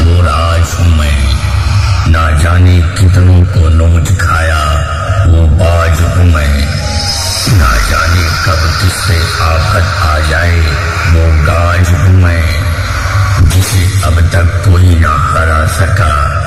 वो आज मैं ना जाने कितनों को नोच खाया वो बाज हूँ मैं ना जाने कब किससे आफत आ जाए, वो गाज हूँ मैं जिसे अब तक कोई ना हरा सका।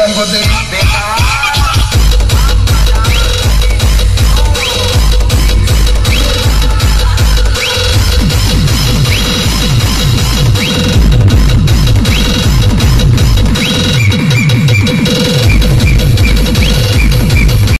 can go the behind.